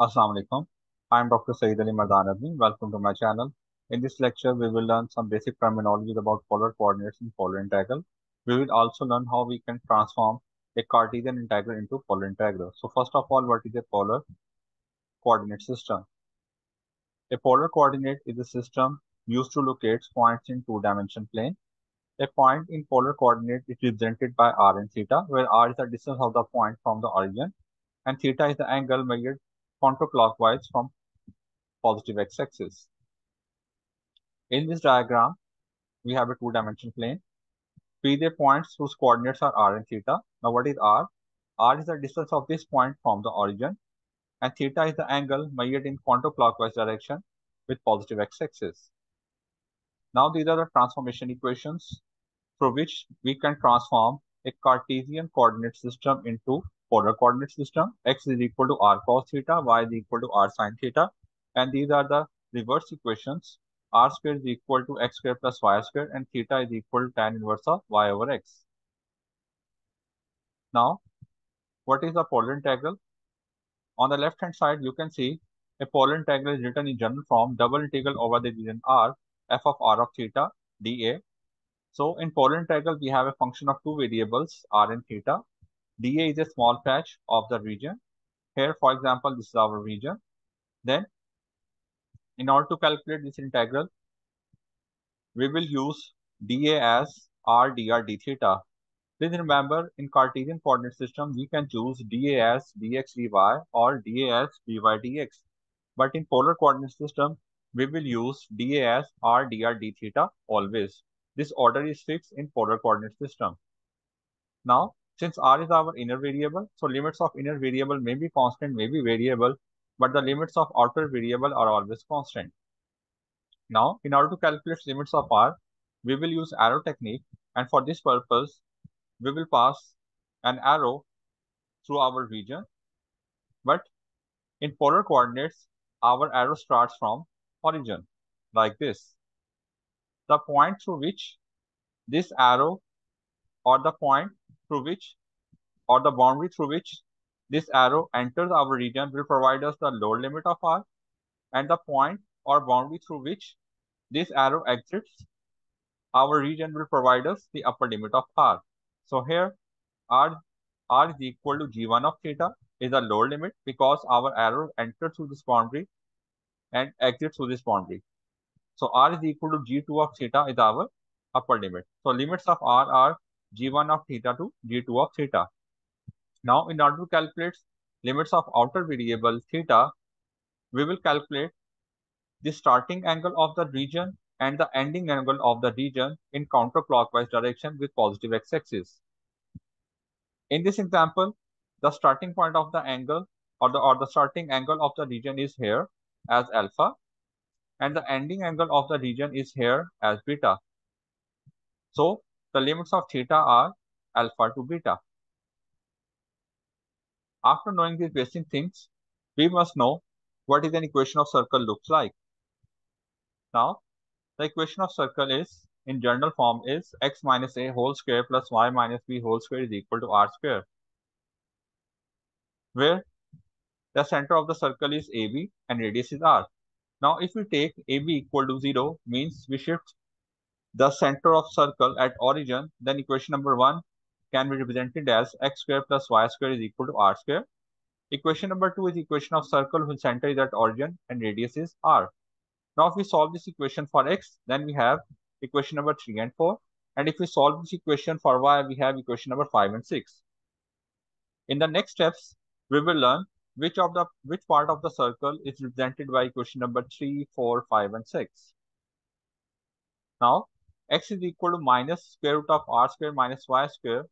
Assalamu alaikum. I am Dr. Syed Ali Mardan Azmi. Welcome to my channel. In this lecture, we will learn some basic terminology about polar coordinates and polar integral. We will also learn how we can transform a Cartesian integral into polar integral. So first of all, what is a polar coordinate system? A polar coordinate is a system used to locate points in two-dimensional plane. A point in polar coordinate is represented by r and theta, where r is the distance of the point from the origin, and theta is the angle measured counterclockwise from positive x-axis. In this diagram, we have a two-dimensional plane. P the points whose coordinates are r and theta. Now, what is r? r is the distance of this point from the origin, and theta is the angle measured in counterclockwise direction with positive x-axis. Now, these are the transformation equations through which we can transform a Cartesian coordinate system into polar coordinate system. X is equal to r cos theta, y is equal to r sin theta. And these are the reverse equations. r square is equal to x square plus y square and theta is equal to tan inverse of y over x. Now, what is the polar integral? On the left hand side, you can see a polar integral is written in general form double integral over the region r f of r of theta dA so in polar integral, we have a function of two variables, r and theta. dA is a small patch of the region. Here, for example, this is our region. Then, in order to calculate this integral, we will use dA as r dr d theta. Please remember, in Cartesian coordinate system, we can choose dA as dx dy or dA as dy dx. But in polar coordinate system, we will use dA as r dr d theta always. This order is fixed in polar coordinate system. Now, since r is our inner variable, so limits of inner variable may be constant, may be variable, but the limits of outer variable are always constant. Now, in order to calculate limits of r, we will use arrow technique, and for this purpose, we will pass an arrow through our region. But in polar coordinates, our arrow starts from origin, like this the point through which this arrow or the point through which or the boundary through which this arrow enters our region will provide us the lower limit of R and the point or boundary through which this arrow exits our region will provide us the upper limit of R. So here R, R is equal to G1 of theta is the lower limit because our arrow enters through this boundary and exits through this boundary. So r is equal to g2 of theta is our upper limit. So limits of r are g1 of theta to g2 of theta. Now in order to calculate limits of outer variable theta, we will calculate the starting angle of the region and the ending angle of the region in counterclockwise direction with positive x-axis. In this example, the starting point of the angle or the, or the starting angle of the region is here as alpha and the ending angle of the region is here as beta. So the limits of theta are alpha to beta. After knowing these basic things, we must know what is an equation of circle looks like. Now, the equation of circle is in general form is x minus a whole square plus y minus b whole square is equal to r square, where the center of the circle is AB and radius is r. Now, if we take AB equal to 0, means we shift the center of circle at origin, then equation number 1 can be represented as x square plus y square is equal to r square. Equation number 2 is equation of circle whose center is at origin and radius is r. Now, if we solve this equation for x, then we have equation number 3 and 4. And if we solve this equation for y, we have equation number 5 and 6. In the next steps, we will learn which of the which part of the circle is represented by equation number 3, 4, 5, and 6. Now, x is equal to minus square root of r square minus y square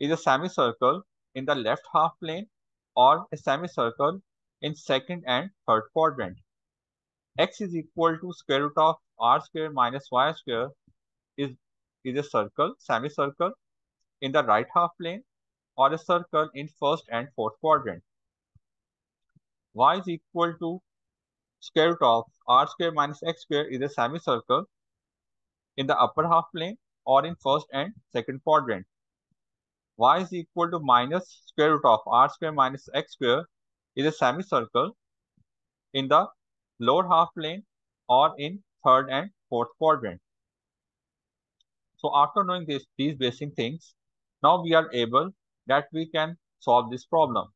is a semicircle in the left half plane or a semicircle in second and third quadrant. x is equal to square root of r square minus y square is, is a circle, semicircle in the right half plane or a circle in first and fourth quadrant. y is equal to square root of r square minus x square is a semicircle in the upper half plane or in first and second quadrant. y is equal to minus square root of r square minus x square is a semicircle in the lower half plane or in third and fourth quadrant. So after knowing this, these basic things, now we are able that we can solve this problem.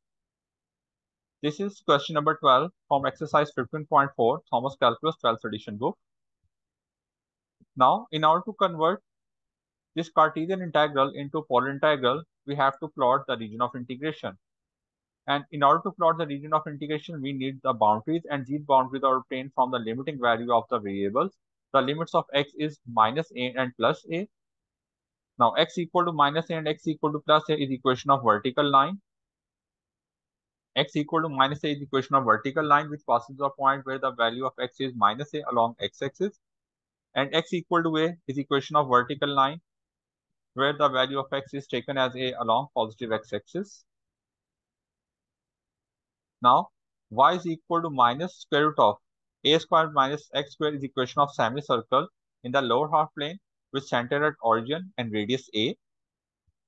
This is question number 12 from exercise 15.4 Thomas Calculus 12th edition book. Now, in order to convert this Cartesian integral into polar integral, we have to plot the region of integration. And in order to plot the region of integration, we need the boundaries and these boundaries are obtained from the limiting value of the variables. The limits of x is minus a and plus a. Now x equal to minus a and x equal to plus a is equation of vertical line. x equal to minus a is equation of vertical line which passes the point where the value of x is minus a along x-axis. And x equal to a is equation of vertical line where the value of x is taken as a along positive x-axis. Now, y is equal to minus square root of a square minus x square is equation of semicircle in the lower half plane with center at origin and radius a.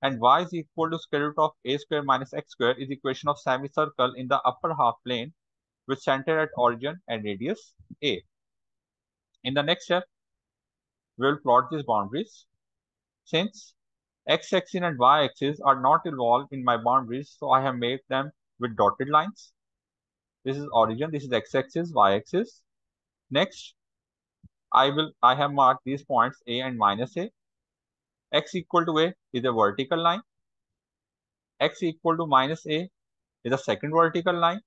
And y is equal to square root of a square minus x square is equation of semicircle in the upper half plane with center at origin and radius a. In the next step, we will plot these boundaries. Since x-axis and y-axis are not involved in my boundaries, so I have made them with dotted lines. This is origin. This is x-axis, y-axis. Next, I will I have marked these points a and minus a. x equal to a is a vertical line. x equal to minus a is a second vertical line.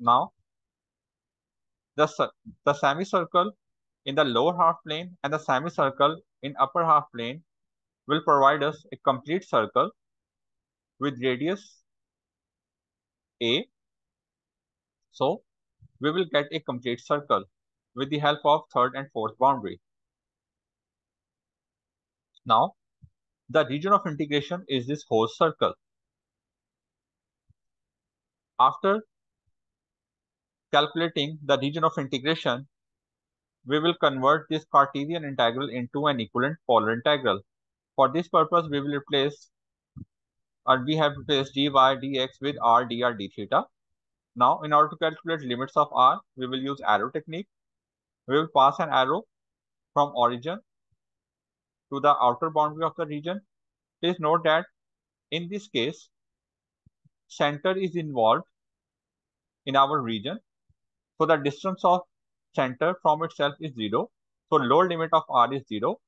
Now, the, the semicircle in the lower half plane and the semicircle in upper half plane will provide us a complete circle with radius a so we will get a complete circle with the help of third and fourth boundary. Now, the region of integration is this whole circle. After calculating the region of integration, we will convert this Cartesian integral into an equivalent polar integral. For this purpose, we will replace, or we have replaced dy dx with r dr d theta. Now, in order to calculate limits of R, we will use arrow technique. We will pass an arrow from origin to the outer boundary of the region. Please note that in this case, center is involved in our region. So the distance of center from itself is 0. So lower limit of R is 0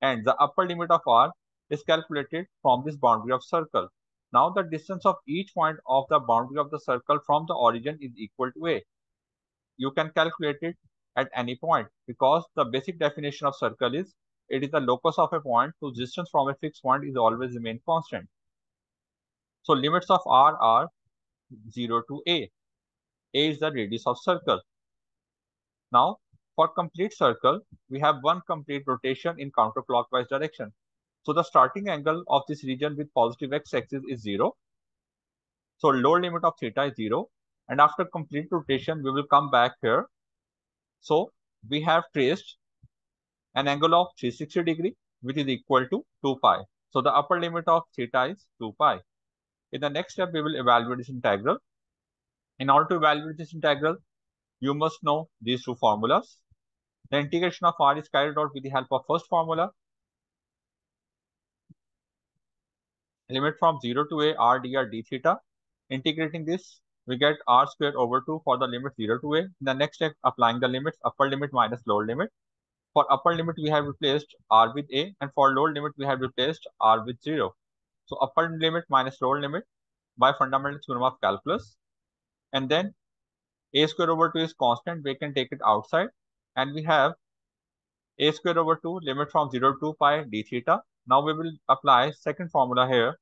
and the upper limit of R is calculated from this boundary of circle. Now the distance of each point of the boundary of the circle from the origin is equal to a. You can calculate it at any point because the basic definition of circle is it is the locus of a point whose distance from a fixed point is always remain constant. So limits of R are 0 to a. a is the radius of circle. Now for complete circle, we have one complete rotation in counterclockwise direction. So the starting angle of this region with positive x-axis is 0. So lower limit of theta is 0. And after complete rotation, we will come back here. So we have traced an angle of 360 degree, which is equal to 2 pi. So the upper limit of theta is 2 pi. In the next step, we will evaluate this integral. In order to evaluate this integral, you must know these two formulas. The integration of r is carried out with the help of first formula limit from 0 to a r dr d theta. Integrating this, we get r square over 2 for the limit 0 to a. In the next step, applying the limits, upper limit minus lower limit. For upper limit, we have replaced r with a, and for lower limit, we have replaced r with 0. So upper limit minus lower limit by fundamental theorem of calculus. And then a square over 2 is constant, we can take it outside. And we have a square over 2 limit from 0 to pi d theta. Now we will apply second formula here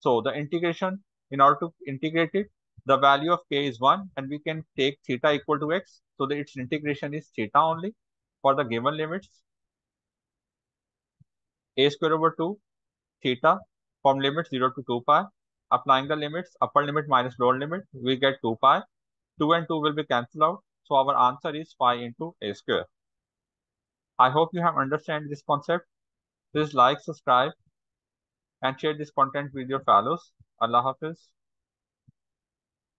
so the integration, in order to integrate it, the value of k is 1 and we can take theta equal to x. So that its integration is theta only for the given limits. a square over 2 theta from limit 0 to 2 pi. Applying the limits, upper limit minus lower limit, we get 2 pi. 2 and 2 will be cancelled out. So our answer is pi into a square. I hope you have understand this concept. Please like, subscribe, and share this content with your fellows. Allah Hafiz.